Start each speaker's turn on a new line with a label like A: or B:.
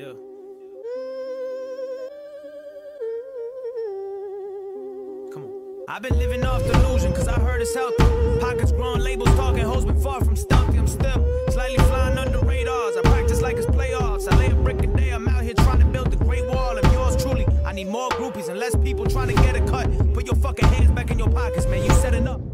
A: Yeah. Come on. I've been living off delusion, cause I heard it's healthy. Pockets growing, labels talking, hoes been far from stealthy. I'm still slightly flying under radars. I practice like it's playoffs. I lay a brick a day, I'm out here trying to build the great wall of yours truly. I need more groupies and less people trying to get a cut. Put your fucking hands back in your pockets, man. You setting up?